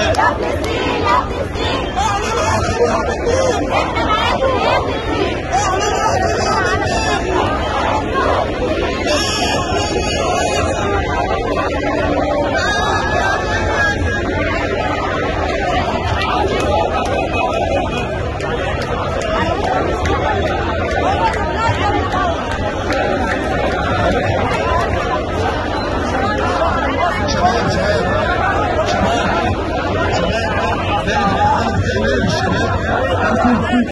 Love to see, love to see.